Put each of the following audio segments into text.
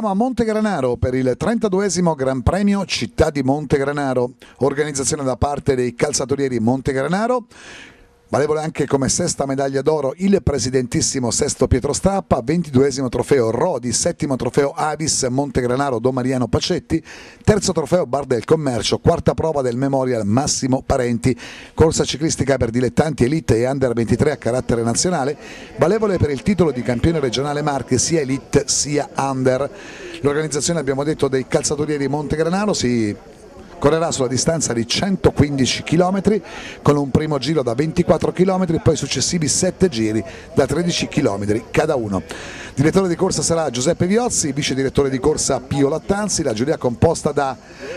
Siamo a Montegranaro per il 32esimo Gran Premio Città di Montegranaro, organizzazione da parte dei calzatorieri Montegranaro. Valevole anche come sesta medaglia d'oro il presidentissimo Sesto Pietro Strappa, 22esimo trofeo Rodi, settimo trofeo Avis Montegranaro Don Mariano Pacetti, terzo trofeo Bar del Commercio, quarta prova del Memorial Massimo Parenti, corsa ciclistica per dilettanti elite e under 23 a carattere nazionale, valevole per il titolo di campione regionale Marche sia elite sia under. L'organizzazione abbiamo detto dei calzatorieri Montegranaro si correrà sulla distanza di 115 km con un primo giro da 24 km poi successivi 7 giri da 13 km cada uno. Direttore di corsa sarà Giuseppe Viozzi, vice direttore di corsa Pio Lattanzi, la giuria composta da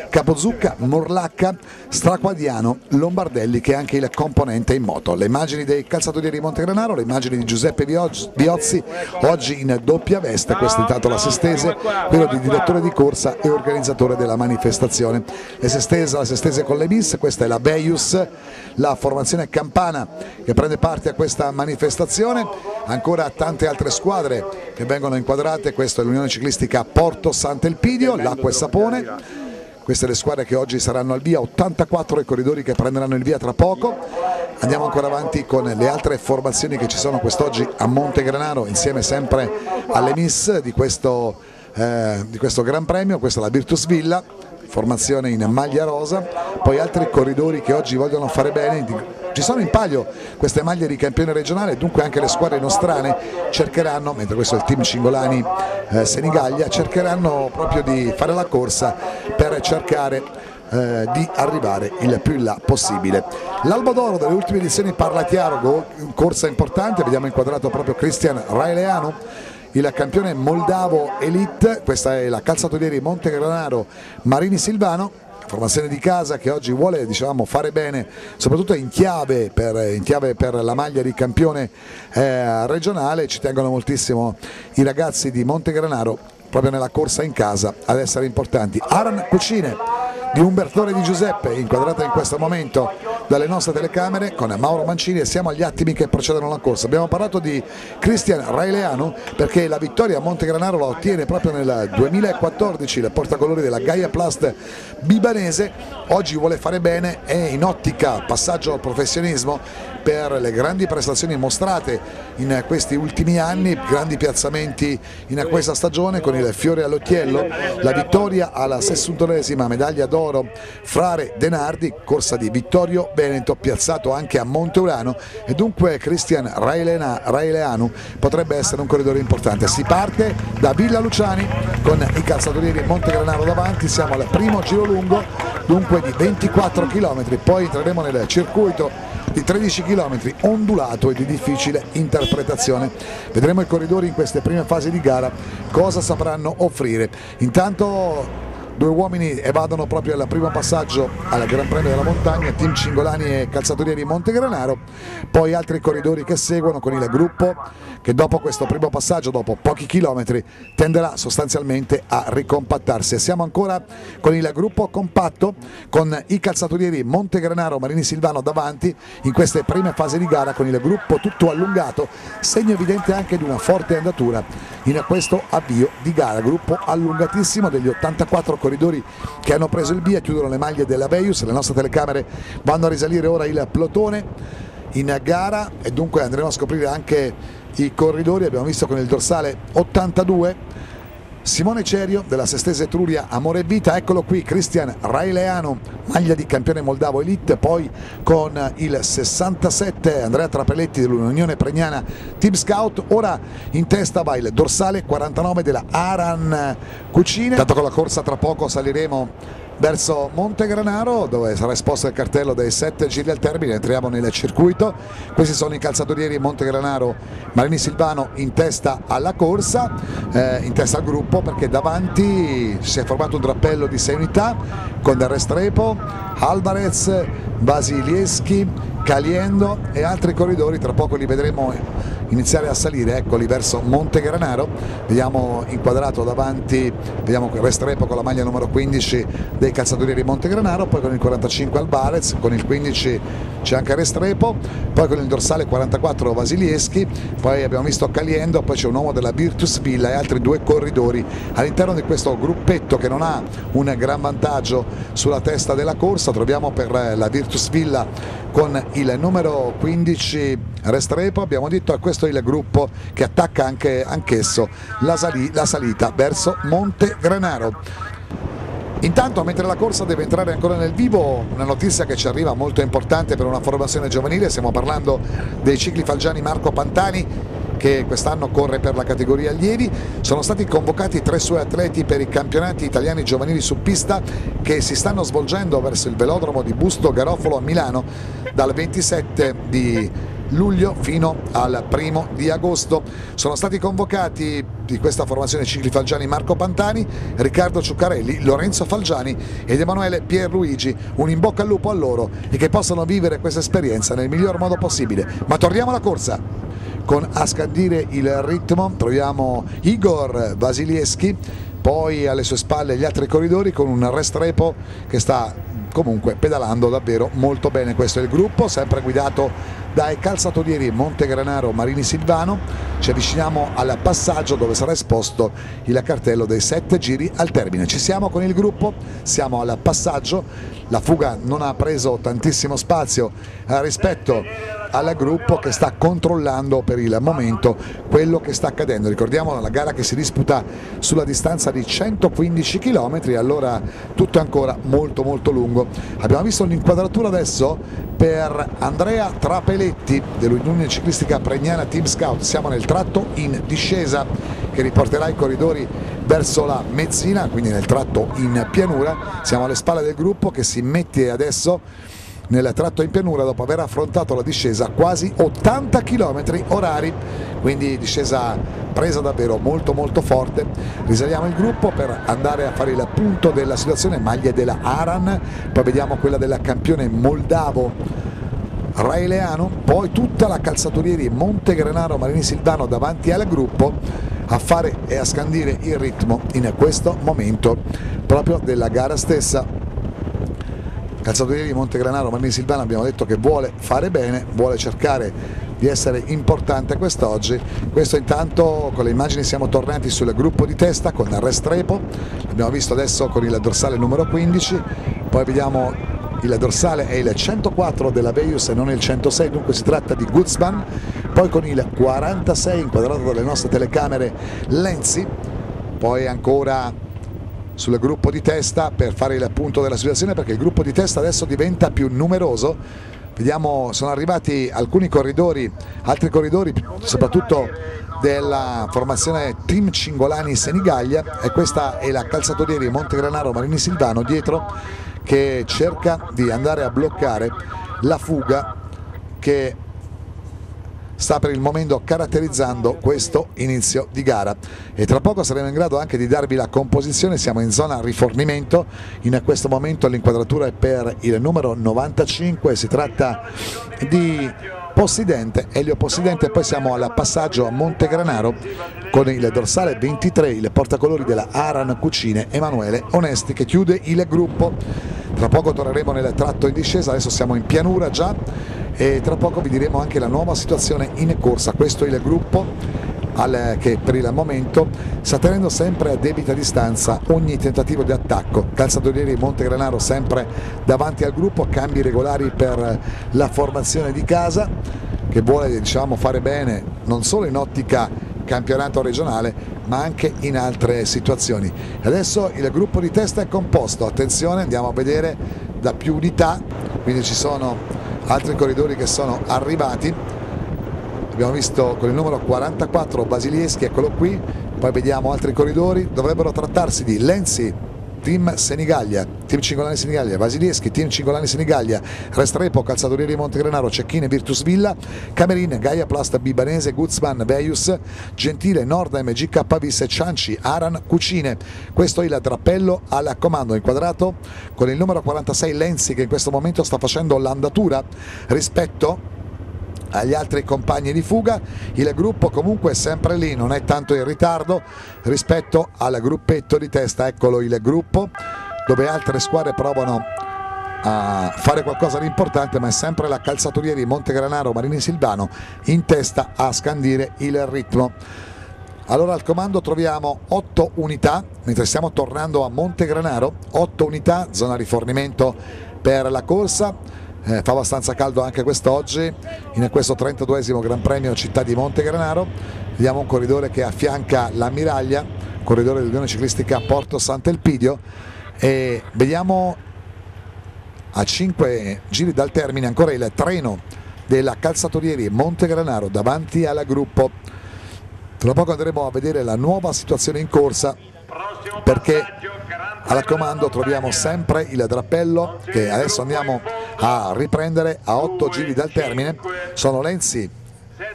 Capozucca, Morlacca, Straquadiano, Lombardelli che è anche il componente in moto. Le immagini dei calzatori di Montegranaro, le immagini di Giuseppe Viozzi, oggi in doppia veste, questo è intanto la Sestese, quello di direttore di corsa e organizzatore della manifestazione. Sestese, la Sestese con le bis, questa è la Beius, la formazione campana che prende parte a questa manifestazione, ancora tante altre squadre che vengono inquadrate, questa è l'Unione Ciclistica Porto Sant'Elpidio, l'acqua e sapone, queste le squadre che oggi saranno al via, 84 i corridori che prenderanno il via tra poco, andiamo ancora avanti con le altre formazioni che ci sono quest'oggi a Montegranaro insieme sempre alle Miss di questo, eh, di questo Gran Premio, questa è la Virtus Villa, formazione in maglia rosa, poi altri corridori che oggi vogliono fare bene, ci sono in palio queste maglie di campione regionale, dunque anche le squadre nostrane cercheranno, mentre questo è il team Cingolani eh, Senigallia, cercheranno proprio di fare la corsa per cercare eh, di arrivare il più in là possibile. L'Albo d'Oro delle ultime edizioni parla chiaro, corsa importante, vediamo inquadrato proprio Cristian Raileano il campione moldavo Elite, questa è la calzatorieri Montegranaro Marini Silvano, formazione di casa che oggi vuole diciamo, fare bene soprattutto in chiave, per, in chiave per la maglia di campione eh, regionale, ci tengono moltissimo i ragazzi di Montegranaro proprio nella corsa in casa ad essere importanti. Aran Cucine di Umbertone di Giuseppe inquadrata in questo momento dalle nostre telecamere con Mauro Mancini e siamo agli attimi che procedono la corsa. Abbiamo parlato di Cristian Raileano perché la vittoria a Montegranaro la ottiene proprio nel 2014, il portacolori della Gaia Plast bibanese, oggi vuole fare bene e in ottica passaggio al professionismo per le grandi prestazioni mostrate in questi ultimi anni, grandi piazzamenti in questa stagione con il fiore all'occhiello, la vittoria alla 61esima medaglia d'oro Frare Denardi, corsa di Vittorio Veneto piazzato anche a Monteurano e dunque Cristian Raileanu potrebbe essere un corridore importante. Si parte da Villa Luciani con i calzatorieri Montegranaro davanti, siamo al primo giro lungo dunque di 24 km, poi entreremo nel circuito di 13 km ondulato e di difficile interpretazione. Vedremo i corridori in queste prime fasi di gara cosa sapranno offrire. Intanto due uomini evadono proprio al primo passaggio al Gran Premio della Montagna, Team Cingolani e Calzatorieri Montegranaro, poi altri corridori che seguono con il gruppo che dopo questo primo passaggio, dopo pochi chilometri, tenderà sostanzialmente a ricompattarsi. Siamo ancora con il gruppo compatto, con i calzatorieri Montegranaro, Marini Silvano davanti in queste prime fasi di gara con il gruppo tutto allungato, segno evidente anche di una forte andatura in questo avvio di gara, gruppo allungatissimo degli 84 corridori che hanno preso il via, chiudono le maglie della Veius, le nostre telecamere vanno a risalire ora il plotone in gara e dunque andremo a scoprire anche i corridori, abbiamo visto con il dorsale 82 Simone Cerio della Sestese Etruria Amore e Vita, eccolo qui Cristian Raileano, maglia di campione moldavo Elite, poi con il 67 Andrea Trapelletti dell'Unione Pregnana Team Scout, ora in testa va il dorsale 49 della Aran Cucine, tanto con la corsa tra poco saliremo verso Montegranaro dove sarà esposto il cartello dei sette giri al termine, entriamo nel circuito, questi sono i calzatorieri Montegranaro, Marini Silvano in testa alla corsa, eh, in testa al gruppo perché davanti si è formato un drappello di 6 unità con Del Restrepo, Alvarez, Basilieschi, Caliendo e altri corridori, tra poco li vedremo iniziare a salire, eccoli verso Monte Granaro, vediamo inquadrato davanti, vediamo Restrepo con la maglia numero 15 dei calzatori di Monte Granaro, poi con il 45 Alvarez, con il 15 c'è anche Restrepo, poi con il dorsale 44 Vasilieschi, poi abbiamo visto Caliendo, poi c'è un uomo della Virtus Villa e altri due corridori all'interno di questo gruppetto che non ha un gran vantaggio sulla testa della corsa, troviamo per la Virtus Villa con il numero 15 Restrepo, abbiamo detto a questo il gruppo che attacca anche anch'esso la, la salita verso Monte Granaro. Intanto mentre la corsa deve entrare ancora nel vivo una notizia che ci arriva molto importante per una formazione giovanile, stiamo parlando dei cicli falgiani Marco Pantani che quest'anno corre per la categoria allievi. Sono stati convocati tre suoi atleti per i campionati italiani giovanili su pista che si stanno svolgendo verso il velodromo di Busto Garofalo a Milano dal 27 di luglio fino al primo di agosto. Sono stati convocati di questa formazione cicli Falgiani Marco Pantani, Riccardo Ciuccarelli, Lorenzo Falgiani ed Emanuele Pierluigi. Un in bocca al lupo a loro e che possano vivere questa esperienza nel miglior modo possibile. Ma torniamo alla corsa. Con a scandire il ritmo troviamo Igor Vasilieschi, poi alle sue spalle gli altri corridori con un Restrepo che sta comunque pedalando davvero molto bene. Questo è il gruppo, sempre guidato dai calzatorieri Montegranaro Marini Silvano ci avviciniamo al passaggio dove sarà esposto il cartello dei sette giri al termine ci siamo con il gruppo siamo al passaggio la fuga non ha preso tantissimo spazio eh, rispetto al gruppo che sta controllando per il momento quello che sta accadendo. Ricordiamo la gara che si disputa sulla distanza di 115 km, allora tutto è ancora molto molto lungo. Abbiamo visto l'inquadratura adesso per Andrea Trapeletti dell'Unione Ciclistica Pregnana Team Scout, siamo nel tratto in discesa che riporterà i corridori verso la mezzina, quindi nel tratto in pianura, siamo alle spalle del gruppo che si mette adesso nel tratto in pianura dopo aver affrontato la discesa quasi 80 km orari quindi discesa presa davvero molto molto forte. Risaliamo il gruppo per andare a fare il punto della situazione maglie della Aran. Poi vediamo quella del campione moldavo Raileano, poi tutta la calzatorieri Montegrenaro Marini Silvano davanti al gruppo a fare e a scandire il ritmo in questo momento proprio della gara stessa. Calzatorieri di Montegranaro Marini Silvano abbiamo detto che vuole fare bene, vuole cercare di essere importante quest'oggi. Questo intanto con le immagini siamo tornati sul gruppo di testa con Restrepo, l'abbiamo visto adesso con il dorsale numero 15, poi vediamo il dorsale è il 104 della Veius e non il 106, dunque si tratta di Guzman, poi con il 46 inquadrato dalle nostre telecamere Lenzi, poi ancora sul gruppo di testa per fare il punto della situazione perché il gruppo di testa adesso diventa più numeroso vediamo sono arrivati alcuni corridori altri corridori soprattutto della formazione Team Cingolani Senigaglia e questa è la calzatorieri Montegranaro Marini Silvano dietro che cerca di andare a bloccare la fuga che sta per il momento caratterizzando questo inizio di gara. E tra poco saremo in grado anche di darvi la composizione, siamo in zona rifornimento, in questo momento l'inquadratura è per il numero 95, si tratta di Possidente, Elio Possidente, poi siamo al passaggio a Montegranaro con il dorsale 23, il portacolori della Aran Cucine, Emanuele Onesti che chiude il gruppo. Tra poco torneremo nel tratto in discesa, adesso siamo in pianura già e tra poco vi diremo anche la nuova situazione in corsa. Questo è il gruppo al, che per il momento sta tenendo sempre a debita distanza ogni tentativo di attacco. Calzatorieri Montegranaro sempre davanti al gruppo, cambi regolari per la formazione di casa che vuole diciamo, fare bene non solo in ottica campionato regionale ma anche in altre situazioni. Adesso il gruppo di testa è composto, attenzione andiamo a vedere da più unità, quindi ci sono altri corridori che sono arrivati abbiamo visto con il numero 44 Basilieschi eccolo qui. Poi vediamo altri corridori. Dovrebbero trattarsi di Lenzi Team Senigallia, Team Cingolani Senigallia, Vasilieschi, Team Cingolani Senigallia, Restrepo, Calzatorieri Montegranaro, Cecchine, Virtus Villa, Camerin, Gaia Plast, Bibanese, Guzman, Veius, Gentile, Nordheim, GK Vis, Cianci, Aran, Cucine. Questo è il drappello al comando inquadrato con il numero 46 Lenzi che in questo momento sta facendo l'andatura rispetto agli altri compagni di fuga, il gruppo comunque è sempre lì, non è tanto in ritardo. Rispetto al gruppetto di testa, eccolo il gruppo dove altre squadre provano a fare qualcosa di importante ma è sempre la calzatorieri Montegranaro Marini Silvano in testa a scandire il ritmo. Allora al comando troviamo 8 unità, mentre stiamo tornando a Montegranaro, 8 unità, zona rifornimento per la corsa, eh, fa abbastanza caldo anche quest'oggi. In questo 32esimo Gran Premio Città di Montegranaro vediamo un corridore che affianca l'ammiraglia corridore dell'Unione Ciclistica Porto Sant'Elpidio. E vediamo a 5 giri dal termine ancora il treno della Calzatorieri Montegranaro davanti al gruppo. Tra poco andremo a vedere la nuova situazione in corsa perché alla comando troviamo sempre il drappello che adesso andiamo a riprendere a 8 giri dal termine. Sono Lenzi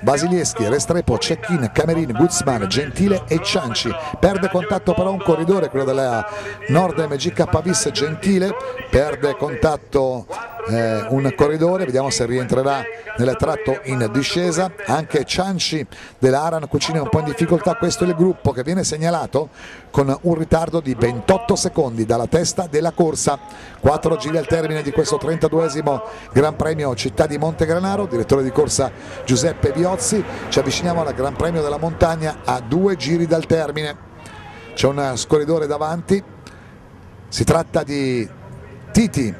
Basilieschi, Restrepo, Cecchin, Camerin, Guzman, Gentile e Cianci. Perde contatto però un corridore, quello della Nord MGK Vis Gentile, perde contatto eh, un corridore, vediamo se rientrerà nel tratto in discesa, anche Cianci della Aran Cucina è un po' in difficoltà, questo è il gruppo che viene segnalato con un ritardo di 28 secondi dalla testa della corsa, 4 giri al termine di questo 32esimo Gran Premio Città di Montegranaro, direttore di corsa Giuseppe Viozzi, ci avviciniamo al Gran Premio della Montagna a due giri dal termine, c'è un scorridore davanti, si tratta di Titi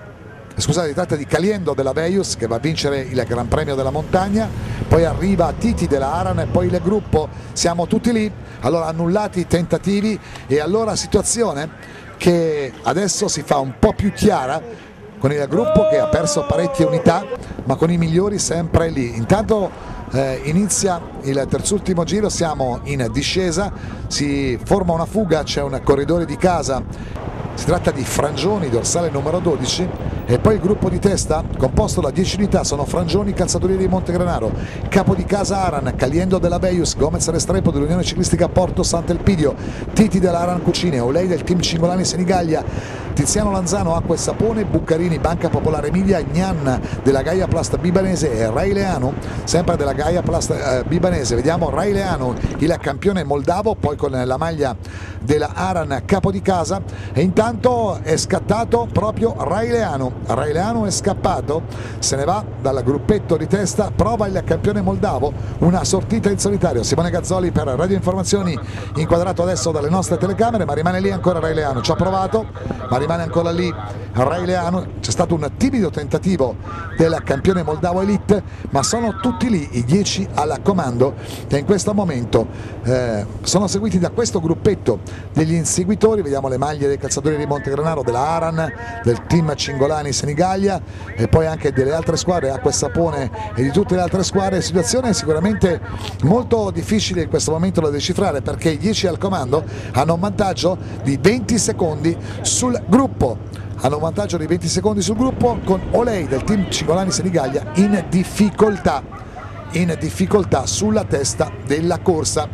scusate, si tratta di Caliendo della Veius che va a vincere il Gran Premio della Montagna, poi arriva Titi della Aran e poi il gruppo, siamo tutti lì, allora annullati i tentativi. E allora situazione che adesso si fa un po' più chiara con il gruppo che ha perso parecchie unità ma con i migliori sempre lì. Intanto eh, inizia il terzultimo giro, siamo in discesa, si forma una fuga, c'è un corridore di casa, si tratta di Frangioni, dorsale numero 12 e poi il gruppo di testa composto da 10 unità sono Frangioni, Calzatorieri di Montegranaro, Capo di Casa Aran, Caliendo della Beius, Gomez Restrepo dell'Unione Ciclistica Porto Sant'Elpidio, Titi dell'Aran Cucine, Olei del team Cingolani Senigallia, Tiziano Lanzano, Acqua e Sapone, Buccarini, Banca Popolare Emilia, Gnan della Gaia Plast Bibanese e Rai Leano, sempre della Gaia Plast eh, Bibanese. Vediamo Rai Leano, il campione moldavo, poi con la maglia della Aran capo di casa e intanto è scattato proprio Rai Leano Raileano è scappato, se ne va dal gruppetto di testa, prova il campione moldavo, una sortita in solitario. Simone Gazzoli per Radio Informazioni, inquadrato adesso dalle nostre telecamere, ma rimane lì ancora Raileano. Ci ha provato, ma rimane ancora lì Raileano. C'è stato un timido tentativo del campione moldavo Elite, ma sono tutti lì i 10 al comando che in questo momento eh, sono seguiti da questo gruppetto degli inseguitori. Vediamo le maglie dei calciatori di Montegranaro, della Aran, del team Cingolani Senigallia e poi anche delle altre squadre, Acqua e Sapone e di tutte le altre squadre, situazione sicuramente molto difficile in questo momento da decifrare perché i 10 al comando hanno un vantaggio di 20 secondi sul gruppo hanno un vantaggio di 20 secondi sul gruppo con Olei del team Cingolani Senigallia in difficoltà in difficoltà sulla testa della corsa.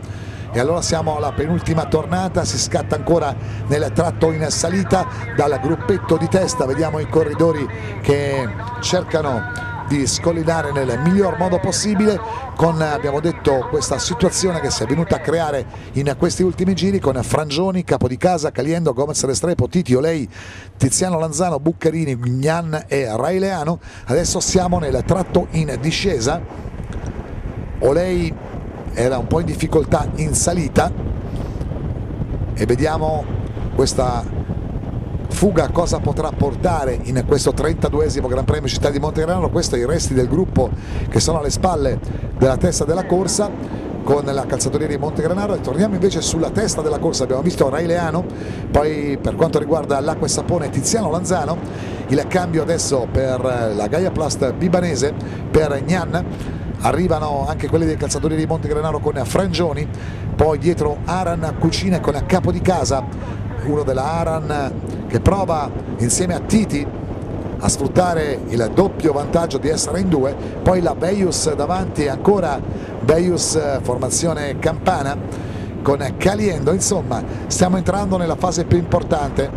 E allora siamo alla penultima tornata, si scatta ancora nel tratto in salita dal gruppetto di testa, vediamo i corridori che cercano di scollinare nel miglior modo possibile con abbiamo detto questa situazione che si è venuta a creare in questi ultimi giri con Frangioni, Capo di Casa, Caliendo, Gomez Restrepo, Titi Olei, Tiziano Lanzano, Buccarini, Gnan e Raileano adesso siamo nel tratto in discesa. Olei era un po' in difficoltà in salita. E vediamo questa fuga cosa potrà portare in questo 32esimo Gran Premio Città di Montegranaro questo i resti del gruppo che sono alle spalle della testa della corsa con la calzatoriera di Montegranaro. E torniamo invece sulla testa della corsa. Abbiamo visto Rai Leano poi per quanto riguarda l'acqua e sapone Tiziano Lanzano. Il cambio adesso per la Gaia Plast Bibanese per Gnan. Arrivano anche quelli dei calzatori di Montegranaro con Frangioni, poi dietro Aran Cucina con a capo di casa, uno della Aran che prova insieme a Titi a sfruttare il doppio vantaggio di essere in due, poi la Beius davanti ancora Beius formazione campana con Caliendo, insomma stiamo entrando nella fase più importante.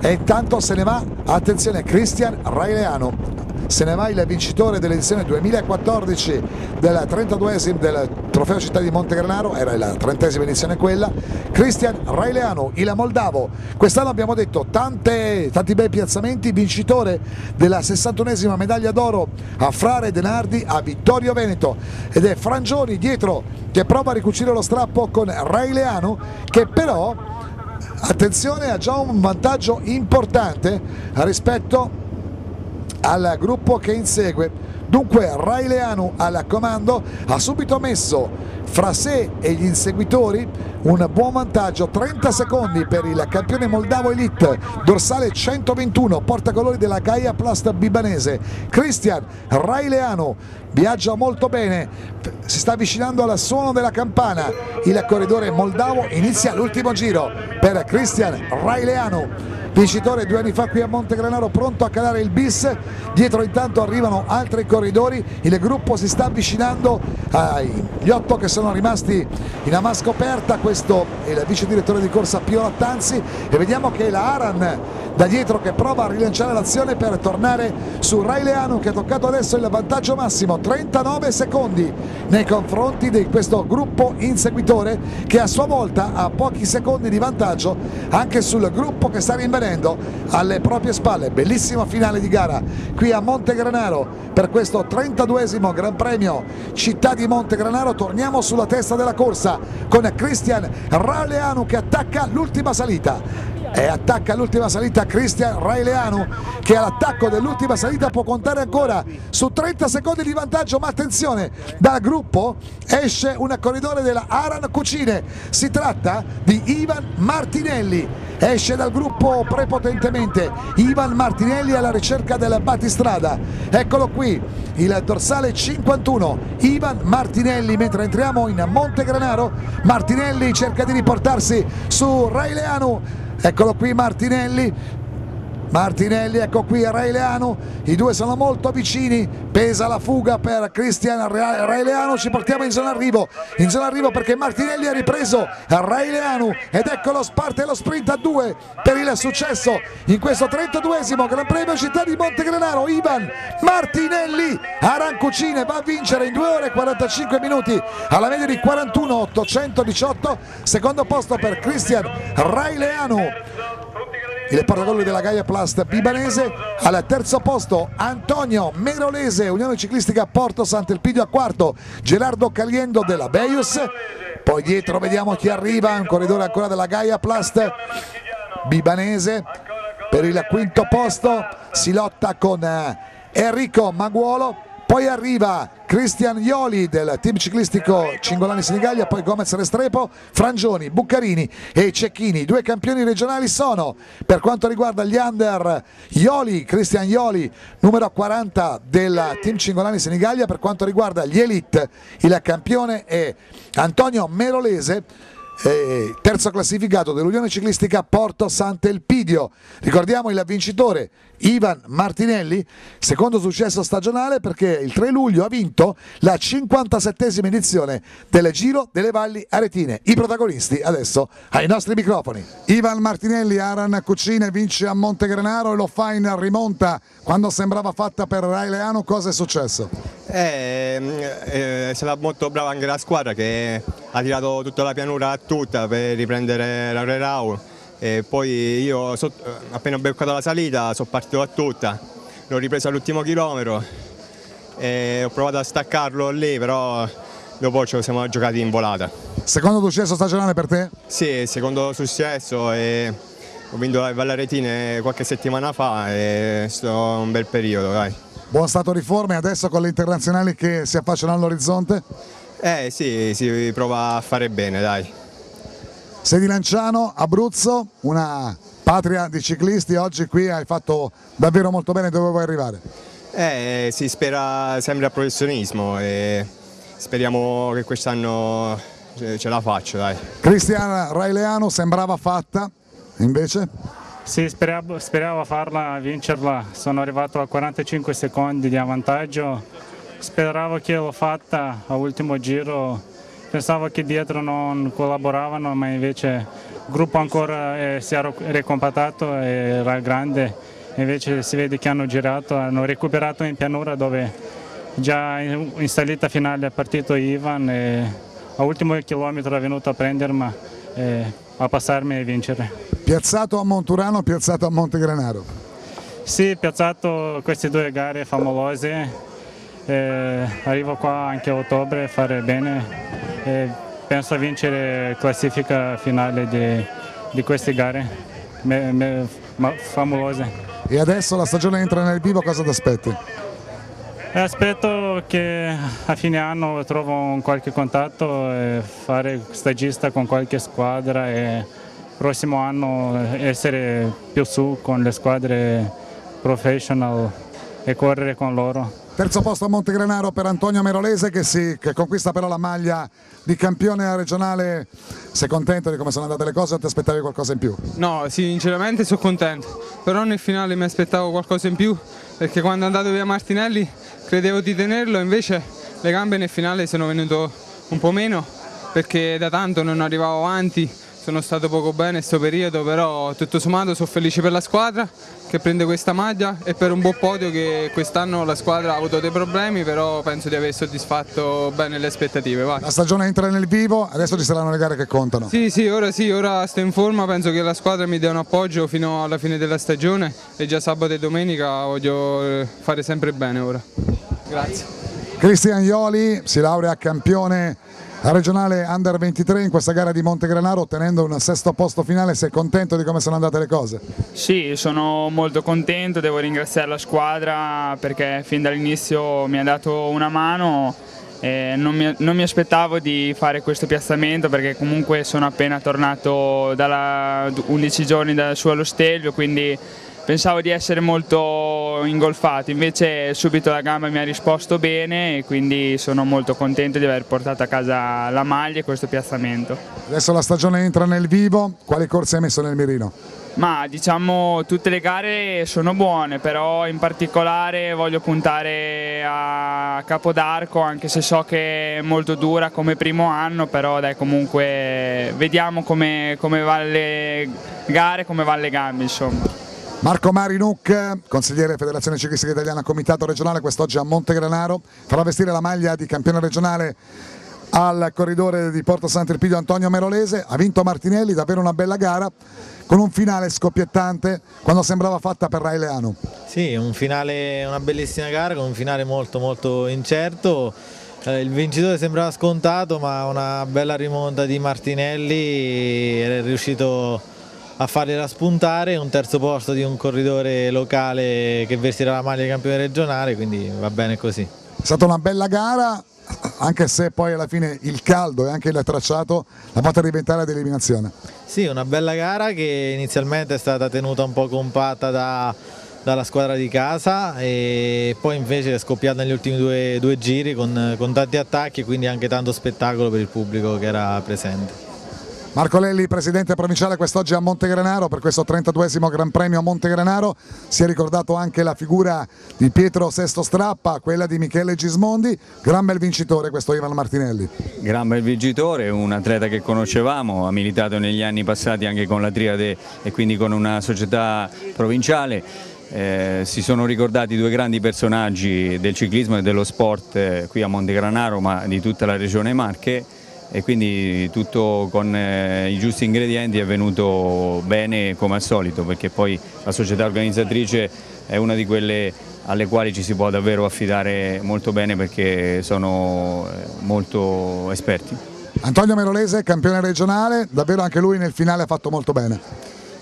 E intanto se ne va, attenzione, Cristian Raileano se ne va il vincitore dell'edizione 2014 del 32esimo del Trofeo Città di Montegranaro, era la trentesima edizione quella, Cristian Raileano, il Moldavo. Quest'anno abbiamo detto tante, tanti bei piazzamenti, vincitore della 61esima medaglia d'oro a Frare Denardi a Vittorio Veneto. Ed è Frangioni dietro che prova a ricucire lo strappo con Raileano che però attenzione ha già un vantaggio importante rispetto al gruppo che insegue. Dunque Raileanu al comando ha subito messo fra sé e gli inseguitori un buon vantaggio 30 secondi per il campione moldavo elite dorsale 121 portacolori della Gaia Plast bibanese. Cristian Raileano viaggia molto bene si sta avvicinando al suono della campana. Il corridore moldavo inizia l'ultimo giro per Cristian Raileano vincitore due anni fa qui a Montegranaro pronto a calare il bis. Dietro intanto arrivano altri corridori. Il gruppo si sta avvicinando agli otto che sono rimasti in ama scoperta questo è il vice direttore di corsa Pio Lattanzi. E vediamo che la Aran da dietro che prova a rilanciare l'azione per tornare su Raileano che ha toccato adesso il vantaggio massimo 39 secondi nei confronti di questo gruppo inseguitore che a sua volta ha pochi secondi di vantaggio anche sul gruppo che sta rinvenendo alle proprie spalle. Bellissima finale di gara qui a Montegranaro per questo 32esimo Gran Premio Città di Montegranaro. Torniamo sulla testa della corsa con Cristian Raileano che attacca l'ultima salita e attacca l'ultima salita Cristian Raileano che all'attacco dell'ultima salita può contare ancora. Su 30 secondi di vantaggio ma attenzione dal gruppo esce un corridore della Aran Cucine. Si tratta di Ivan Martinelli. Esce dal gruppo prepotentemente. Ivan Martinelli alla ricerca del battistrada. Eccolo qui il dorsale 51 Ivan Martinelli mentre entriamo in Montegranaro Martinelli cerca di riportarsi su Raileano eccolo qui Martinelli Martinelli, ecco qui Raileano, i due sono molto vicini, pesa la fuga per Cristian Raileano, ci portiamo in zona arrivo, in zona arrivo perché Martinelli ha ripreso Raileano ed eccolo parte lo sprint a due per il successo in questo 32esimo Gran Premio Città di Montegranaro, Ivan Martinelli, Arancucine va a vincere in 2 ore e 45 minuti alla media di 41 818, secondo posto per Cristian Raileano il portagollo della Gaia Plast Bibanese. Al terzo posto Antonio Merolese Unione Ciclistica Porto Sant'Elpidio a quarto Gerardo Caliendo della Beius. Poi dietro vediamo chi arriva un corridore ancora della Gaia Plast Bibanese. Per il quinto posto si lotta con eh, Enrico Maguolo poi arriva Cristian Ioli del team ciclistico Cingolani Senigallia, poi Gomez Restrepo, Frangioni, Buccarini e Cecchini. I due campioni regionali sono per quanto riguarda gli under Ioli, Cristian Ioli, numero 40 del team Cingolani Senigallia, per quanto riguarda gli elite il campione è Antonio Merolese eh, terzo classificato dell'Unione Ciclistica Porto Sant'Elpidio. Ricordiamo il vincitore Ivan Martinelli, secondo successo stagionale perché il 3 luglio ha vinto la 57esima edizione del Giro delle Valli Aretine. I protagonisti adesso ai nostri microfoni. Ivan Martinelli, Aran Cucine vince a Montegranaro e lo fa in rimonta quando sembrava fatta per Raileano. Cosa è successo? Eh, eh, sarà molto brava anche la squadra che ha tirato tutta la pianura a tutta per riprendere la Rerau e poi io so, appena ho beccato la salita sono partito a tutta, l'ho ripreso all'ultimo chilometro e ho provato a staccarlo lì però dopo ci siamo giocati in volata. Secondo successo stagionale per te? Sì, secondo successo e ho vinto la Vallaretine qualche settimana fa e è stato un bel periodo. Dai. Buon stato di forma e adesso con le internazionali che si affacciano all'orizzonte? Eh sì, si prova a fare bene, dai. Sei di Lanciano, Abruzzo, una patria di ciclisti, oggi qui hai fatto davvero molto bene, dove vuoi arrivare? Eh, si spera sempre a professionismo e speriamo che quest'anno ce la faccio. Dai. Cristiana Raileano sembrava fatta, invece? Sì, speravo, speravo farla, vincerla, sono arrivato a 45 secondi di vantaggio, speravo che l'ho fatta all'ultimo giro, pensavo che dietro non collaboravano ma invece il gruppo ancora eh, si era ricompattato, era grande, invece si vede che hanno girato, hanno recuperato in pianura dove già in salita finale è partito Ivan e all'ultimo chilometro è venuto a prendermi. E a passarmi e vincere. Piazzato a Monturano, piazzato a Montegranaro? Sì, piazzato queste due gare famose, eh, arrivo qua anche a ottobre a fare bene e penso a vincere la classifica finale di, di queste gare me, me, famose. E adesso la stagione entra nel vivo, cosa ti aspetti? Aspetto che a fine anno trovo qualche contatto e fare stagista con qualche squadra e prossimo anno essere più su con le squadre professional e correre con loro. Terzo posto a Montegranaro per Antonio Merolese che, si, che, conquista però la maglia di campione regionale. Sei contento di come sono andate le cose o ti aspettavi qualcosa in più? No, sinceramente sono contento, però nel finale mi aspettavo qualcosa in più perché quando è andato via Martinelli credevo di tenerlo, invece le gambe nel finale sono venute un po' meno perché da tanto non arrivavo avanti, sono stato poco bene in questo periodo, però tutto sommato sono felice per la squadra che prende questa maglia e per un buon podio che quest'anno la squadra ha avuto dei problemi, però penso di aver soddisfatto bene le aspettative. Vai. La stagione entra nel vivo, adesso ci saranno le gare che contano. Sì, sì, ora sì, ora sto in forma, penso che la squadra mi dia un appoggio fino alla fine della stagione e già sabato e domenica voglio eh, fare sempre bene ora. Grazie. Cristian Ioli si laurea campione regionale Under 23 in questa gara di Montegranaro ottenendo un sesto posto finale, sei contento di come sono andate le cose? Sì, sono molto contento, devo ringraziare la squadra perché fin dall'inizio mi ha dato una mano eh, non, mi, non, mi, aspettavo di fare questo piazzamento perché comunque sono appena tornato da 11 giorni da, su allo Stelvio quindi pensavo di essere molto ingolfato, invece subito la gamba mi ha risposto bene e quindi sono molto contento di aver portato a casa la maglia e questo piazzamento. Adesso la stagione entra nel vivo, quali corse hai messo nel mirino? Ma diciamo tutte le gare sono buone, però in particolare voglio puntare a Capodarco anche se so che è molto dura come primo anno, però dai comunque vediamo come, come va le gare, come va le gambe insomma. Marco Marinuc, consigliere Federazione Ciclistica Italiana, Comitato Regionale, quest'oggi a Montegranaro, farà vestire la maglia di campione regionale al corridore di Porto Sant'Irpidio Antonio Merolese, ha vinto Martinelli, davvero una bella gara, con un finale scoppiettante quando sembrava fatta per Rai Leano. Sì, un finale, una bellissima gara con un finale molto molto incerto. Eh, il vincitore sembrava scontato ma una bella rimonta di Martinelli è riuscito a fargliela spuntare, un terzo posto di un corridore locale che vestirà la maglia di campione regionale, quindi va bene così. È stata una bella gara, anche se poi alla fine il caldo e anche il tracciato la fatta diventare ad eliminazione. Sì, una bella gara che inizialmente è stata tenuta un po' compatta da, dalla squadra di casa e poi invece è scoppiata negli ultimi due, due giri con, con tanti attacchi e quindi anche tanto spettacolo per il pubblico che era presente. Marco Lelli, presidente provinciale quest'oggi a Montegranaro per questo 32esimo Gran Premio a Montegranaro. Si è ricordato anche la figura di Pietro Sesto Strappa, quella di Michele Gismondi, gran bel vincitore questo Ivan Martinelli. Gran bel vincitore, un atleta che conoscevamo, ha militato negli anni passati anche con la Triade e quindi con una società provinciale. Eh, si sono ricordati due grandi personaggi del ciclismo e dello sport eh, qui a Montegranaro ma di tutta la regione Marche e quindi tutto con eh, i giusti ingredienti è venuto bene come al solito perché poi la società organizzatrice è una di quelle alle quali ci si può davvero affidare molto bene perché sono eh, molto esperti. Antonio Merolese, campione regionale, davvero anche lui nel finale ha fatto molto bene.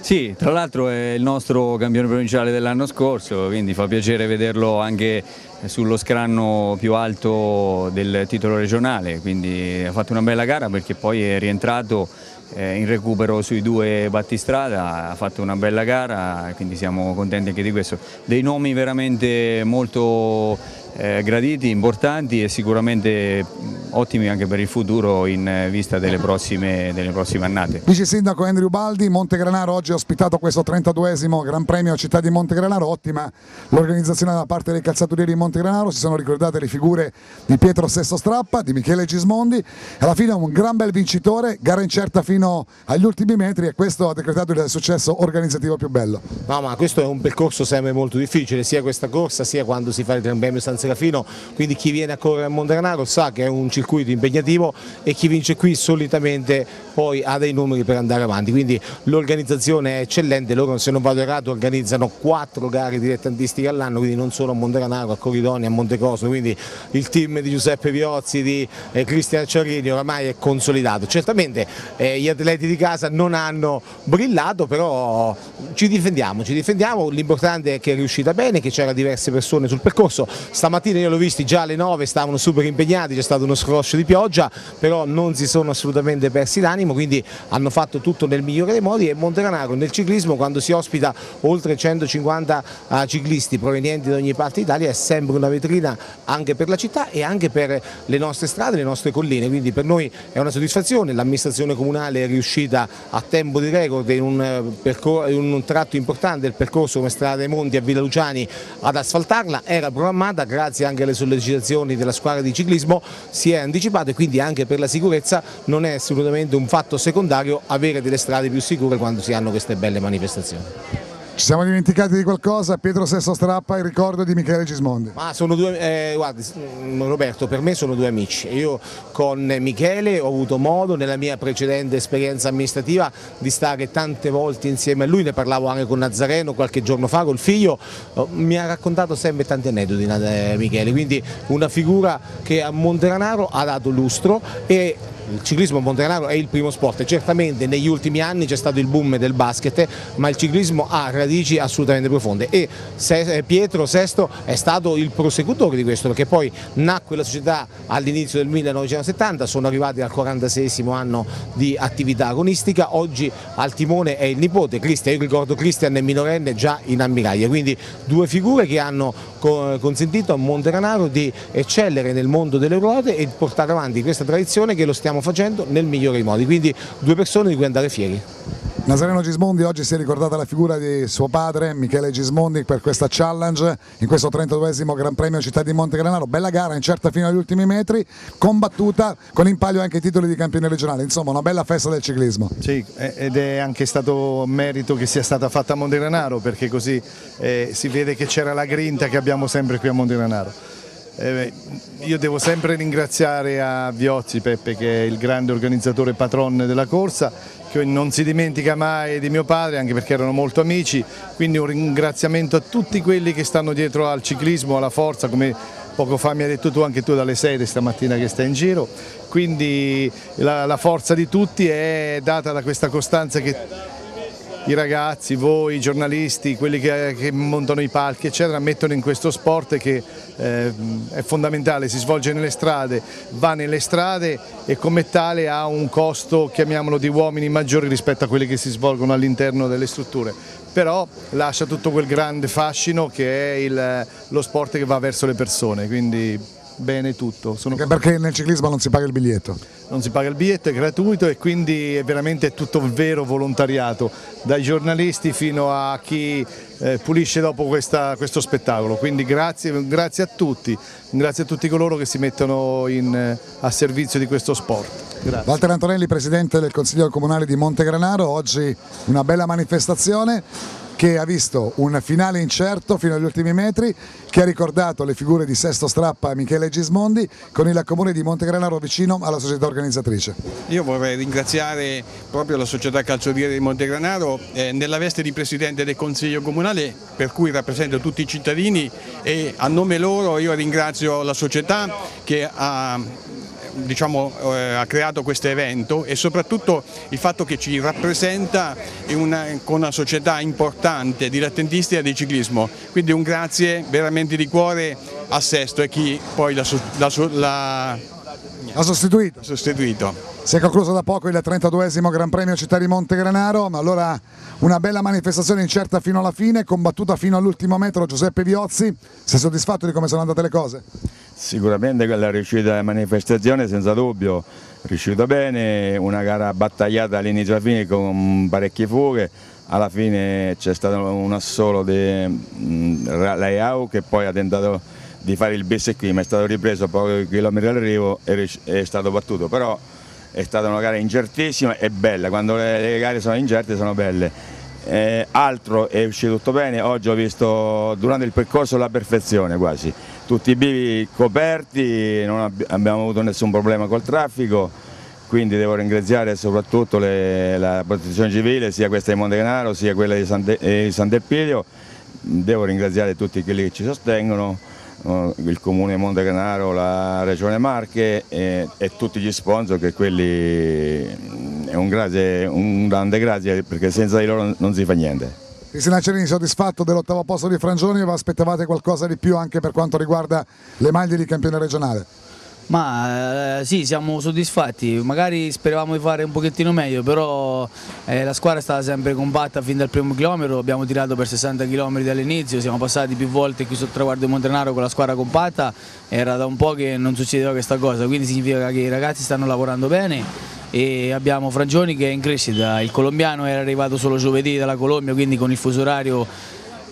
Sì, tra l'altro è il nostro campione provinciale dell'anno scorso, quindi fa piacere vederlo anche sullo scranno più alto del titolo regionale, quindi ha fatto una bella gara perché poi è rientrato eh, in recupero sui due battistrada, ha fatto una bella gara, quindi siamo contenti anche di questo. Dei nomi veramente molto eh, graditi, importanti e sicuramente ottimi anche per il futuro in vista delle prossime, delle prossime annate. Vice Sindaco Andrew Baldi, Montegranaro oggi ha ospitato questo 32esimo Gran Premio Città di Montegranaro, ottima l'organizzazione da parte dei calzaturieri di Montegranaro, si sono ricordate le figure di Pietro Sesto Strappa, di Michele Gismondi, alla fine un gran bel vincitore, gara incerta fino agli ultimi metri e questo ha decretato il successo organizzativo più bello. No, ma questo è un percorso sempre molto difficile, sia questa corsa sia quando si fa il Gran Premio San Serafino, quindi chi viene a correre a Montegranaro sa che è un circuito impegnativo e chi vince qui solitamente poi ha dei numeri per andare avanti, quindi l'organizzazione è eccellente, loro se non vado errato organizzano quattro gare dilettantistiche all'anno, quindi non solo a Montegranaro, a Corridonia, a Montecoso, quindi il team di Giuseppe Viozzi, di eh, Cristian Ciarrini oramai è consolidato. Certamente eh, gli atleti di casa non hanno brillato, però ci difendiamo, ci difendiamo, l'importante è che è riuscita bene, che c'erano diverse persone sul percorso, stamattina io l'ho visti già alle 9, stavano super impegnati, c'è stato uno scroscio di pioggia, però non si sono assolutamente persi l'animo, quindi hanno fatto tutto nel migliore dei modi e Montegranaro nel ciclismo quando si ospita oltre 150 uh, ciclisti provenienti da ogni parte d'Italia è sempre una vetrina anche per la città e anche per le nostre strade, le nostre colline, quindi per noi è una soddisfazione, l'amministrazione comunale è riuscita a tempo di record in un, eh, in un tratto importante del percorso come Strada dei Monti a Villa Luciani ad asfaltarla, era programmata grazie anche alle sollecitazioni della squadra di ciclismo, si è anticipato e quindi anche per la sicurezza non è assolutamente un fatto secondario avere delle strade più sicure quando si hanno queste belle manifestazioni. Ci siamo dimenticati di qualcosa, Pietro Sesto Strappa, il ricordo di Michele Gismondi. Ma sono due, eh, guardi, mm, Roberto, per me sono due amici. Io con Michele ho avuto modo nella mia precedente esperienza amministrativa di stare tante volte insieme a lui, ne parlavo anche con Nazareno qualche giorno fa col figlio, oh, mi ha raccontato sempre tanti aneddoti eh, Michele, quindi una figura che a Monteranaro ha dato lustro e il ciclismo a Montenegro è il primo sport. E certamente negli ultimi anni c'è stato il boom del basket ma il ciclismo ha radici assolutamente profonde. E eh, Pietro Sesto è stato il prosecutore di questo perché poi nacque la società all'inizio del 1970, sono arrivati al 46 anno di attività agonistica, oggi al timone è il nipote Cristian, io ricordo Cristian è minorenne già in ammiraglia, quindi due figure che hanno consentito a Monteranaro di eccellere nel mondo delle ruote e portare avanti questa tradizione che lo stiamo facendo nel migliore dei modi, quindi due persone di cui andare fieri. Nazareno Gismondi oggi si è ricordata la figura di suo padre Michele Gismondi per questa challenge in questo 32esimo Gran Premio Città di Montegranaro, bella gara incerta fino agli ultimi metri, combattuta con in palio anche i titoli di campione regionale, insomma una bella festa del ciclismo. Sì, ed è anche stato merito che sia stata fatta a Montegranaro perché così eh, si vede che c'era la grinta che abbiamo sempre qui a Montegranaro. Eh, io devo sempre ringraziare a Viozzi Peppe che è il grande organizzatore patron della corsa che non si dimentica mai di mio padre anche perché erano molto amici. Quindi un ringraziamento a tutti quelli che stanno dietro al ciclismo, alla forza come poco fa mi hai detto tu anche tu dalle 6 stamattina che stai in giro. Quindi la, la forza di tutti è data da questa costanza che i ragazzi, voi, i giornalisti, quelli che, che, montano i palchi eccetera mettono in questo sport che eh, è fondamentale, si svolge nelle strade, va nelle strade e come tale ha un costo, chiamiamolo di uomini, maggiori rispetto a quelli che si svolgono all'interno delle strutture. Però lascia tutto quel grande fascino che è il, lo sport che va verso le persone, quindi bene tutto. Sono... Perché nel ciclismo non si paga il biglietto? Non si paga il biglietto, è gratuito e quindi è veramente tutto vero volontariato, dai giornalisti fino a chi eh, pulisce dopo questa, questo spettacolo. Quindi grazie, grazie, a tutti, grazie a tutti coloro che si mettono in, eh, a servizio di questo sport. Grazie. Walter Antonelli, Presidente del Consiglio Comunale di Montegranaro, oggi una bella manifestazione che ha visto un finale incerto fino agli ultimi metri, che ha ricordato le figure di Sesto Strappa e Michele Gismondi con il comune di Montegranaro vicino alla società organizzatrice. Io vorrei ringraziare proprio la società calciodiere di Montegranaro eh, nella veste di Presidente del Consiglio Comunale per cui rappresento tutti i cittadini e a nome loro io ringrazio la società che ha diciamo, eh, ha creato questo evento e soprattutto il fatto che ci rappresenta una, con una società importante dilettantistica di ciclismo. Quindi un grazie veramente di cuore a Sesto e chi poi la, la, la Ha sostituito? sostituito. Si è concluso da poco il 32esimo Gran Premio Città di Montegranaro, ma allora una bella manifestazione incerta fino alla fine, combattuta fino all'ultimo metro. Giuseppe Viozzi, sei soddisfatto di come sono andate le cose? Sicuramente quella riuscita della manifestazione senza dubbio, riuscita bene, una gara battagliata all'inizio e alla fine con parecchie fughe, alla fine c'è stato un assolo di Laiau che poi ha tentato di fare il bis qui, ma è stato ripreso pochi chilometri all'arrivo e è stato battuto, però è stata una gara incertissima e bella, quando le, le gare sono incerte sono belle. Eh, altro è uscito tutto bene, oggi ho visto durante il percorso la perfezione quasi, tutti i bivi coperti, non ab abbiamo avuto nessun problema col traffico, quindi devo ringraziare soprattutto le, la protezione civile, sia questa di Montecanaro sia quella di San, De, eh, San Delpidio, devo ringraziare tutti quelli che ci sostengono, il Comune Montecanaro, la Regione Marche e, e, tutti gli sponsor che quelli è un, grazie, un grande grazie perché senza di loro non si fa niente. Cristina Cerini soddisfatto dell'ottavo posto di Frangioni o aspettavate qualcosa di più anche per quanto riguarda le maglie di campione regionale? Ma eh, sì, siamo soddisfatti, magari speravamo di fare un pochettino meglio, però eh, la squadra è stata sempre compatta fin dal primo chilometro, abbiamo tirato per 60 km dall'inizio, siamo passati più volte qui sotto traguardo di Montenaro con la squadra compatta, era da un po' che non succedeva questa cosa, quindi significa che i ragazzi stanno lavorando bene e abbiamo Frangioni che è in crescita, il colombiano era arrivato solo giovedì dalla Colombia, quindi con il fuso orario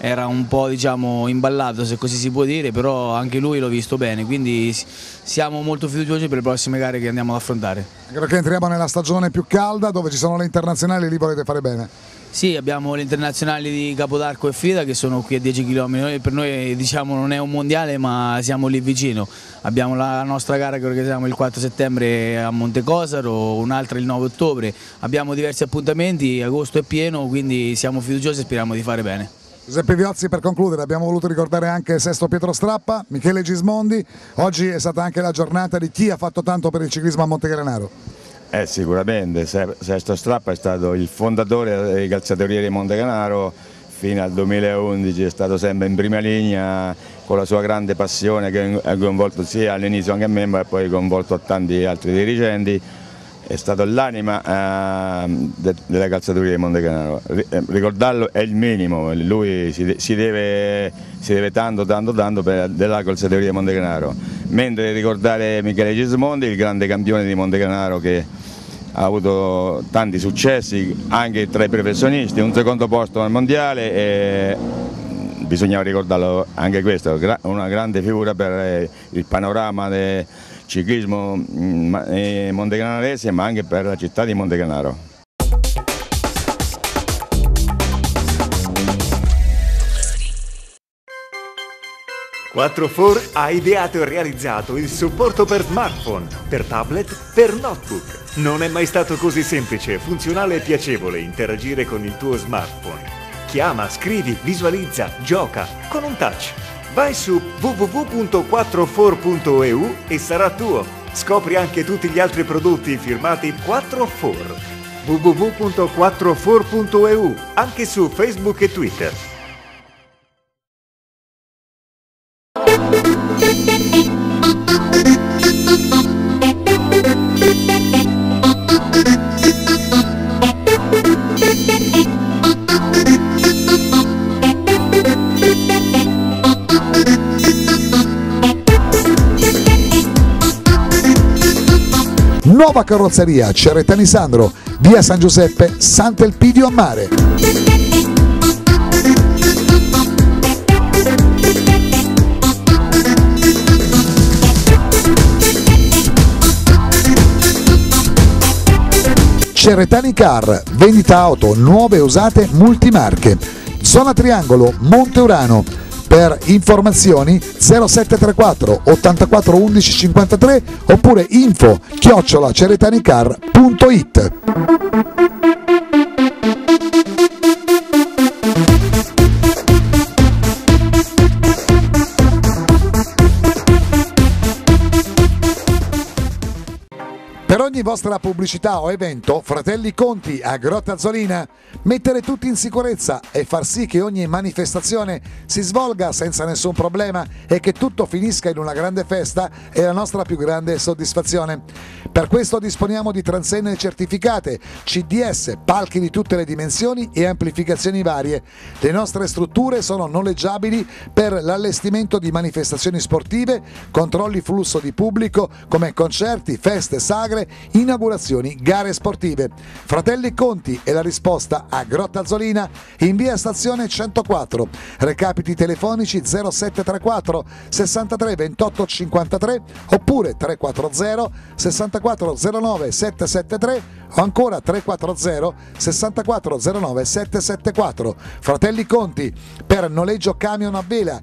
era un po' diciamo, imballato se così si può dire, però anche lui l'ho visto bene, quindi siamo molto fiduciosi per le prossime gare che andiamo ad affrontare. Anche perché entriamo nella stagione più calda dove ci sono le internazionali, lì volete fare bene? Sì, abbiamo le internazionali di Capodarco e Fida che sono qui a 10 km, per noi diciamo, non è un mondiale ma siamo lì vicino, abbiamo la nostra gara che organizziamo il 4 settembre a Montecosaro, un'altra il 9 ottobre, abbiamo diversi appuntamenti, agosto è pieno quindi siamo fiduciosi e speriamo di fare bene. Giuseppe Viozzi per concludere. Abbiamo voluto ricordare anche Sesto Pietro Strappa, Michele Gismondi, oggi è stata anche la giornata di chi ha fatto tanto per il ciclismo a Montegranaro. Eh, sicuramente, Sesto Strappa è stato il fondatore dei calciatorieri di Montegranaro, fino al 2011 è stato sempre in prima linea con la sua grande passione che ha coinvolto sia all'inizio anche a me ma poi coinvolto a tanti altri dirigenti è stato l'anima eh, de, della calzatura di Montecanaro. Eh, ricordarlo è il minimo, lui si, si, deve, si deve, tanto tanto tanto per, della calzatura di Montecanaro. Mentre ricordare Michele Gismondi, il grande campione di Montecanaro che ha avuto tanti successi anche tra i professionisti, un secondo posto al mondiale e bisognava ricordarlo anche questo, una grande figura per il panorama de, ciclismo mm, eh, montecanarese ma anche per la città di Montecanaro. Quattro4 ha ideato e realizzato il supporto per smartphone, per tablet, per notebook. Non è mai stato così semplice, funzionale e piacevole interagire con il tuo smartphone. Chiama, scrivi, visualizza, gioca con un touch Vai su www.4for.eu e sarà tuo. Scopri anche tutti gli altri prodotti firmati 4for. www.4for.eu anche su Facebook e Twitter. Nuova carrozzeria Ceretani Sandro, via San Giuseppe, Sant'Elpidio a Mare. Ceretani Car, vendita auto nuove usate multimarche. Zona Triangolo, Monte Urano per informazioni 0734 84 11 53 oppure info chiocciola ogni vostra pubblicità o evento, Fratelli Conti a Grotta Zolina, mettere tutti in sicurezza e far sì che ogni manifestazione si svolga senza nessun problema e che tutto finisca in una grande festa è la nostra più grande soddisfazione. Per questo disponiamo di transenne certificate, CDS, palchi di tutte le dimensioni e amplificazioni varie. Le nostre strutture sono noleggiabili per l'allestimento di manifestazioni sportive, controlli flusso di pubblico come concerti, feste, sagre inaugurazioni, gare sportive. Fratelli Conti è la risposta a Grotta Zolina in via Stazione 104. Recapiti telefonici 0734 63 28 53 oppure 340 6409 773 o ancora 340 6409 774. Fratelli Conti per noleggio camion a vela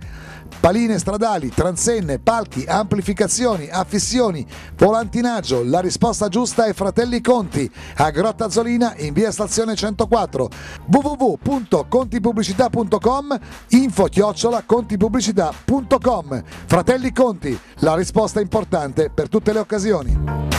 paline stradali, transenne, palchi, amplificazioni, affissioni, volantinaggio. La risposta giusta è Fratelli Conti a Grotta Zolina in via Stazione 104 www.contipubblicità.com info chiocciola contipubblicità.com Fratelli Conti, la risposta importante per tutte le occasioni.